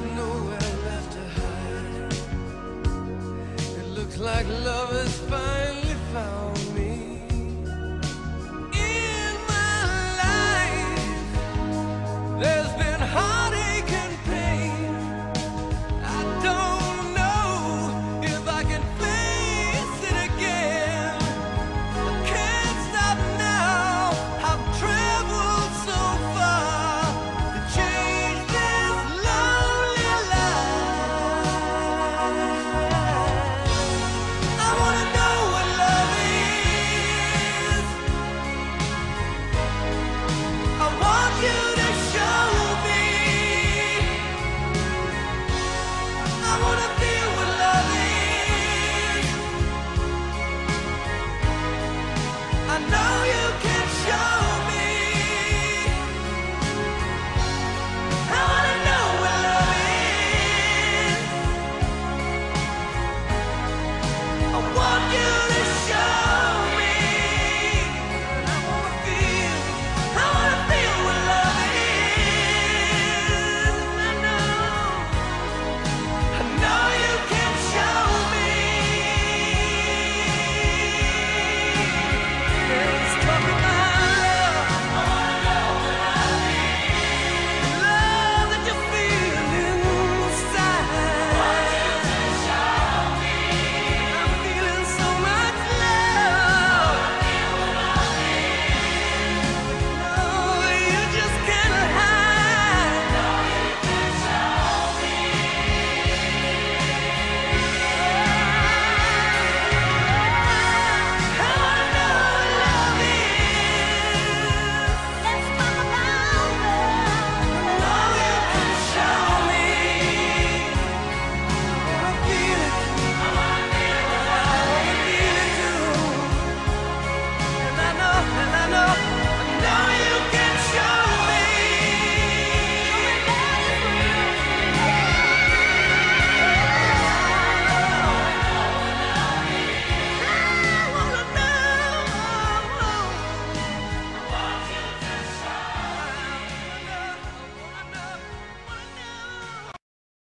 nowhere left to hide. It looks like love is found.